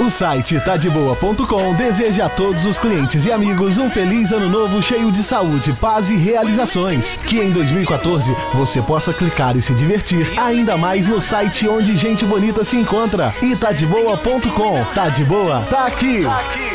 O site tadeboa.com deseja a todos os clientes e amigos um feliz ano novo cheio de saúde, paz e realizações. Que em 2014 você possa clicar e se divertir ainda mais no site onde gente bonita se encontra. Itadeboa.com. Tá de boa? Tá aqui. Tá aqui.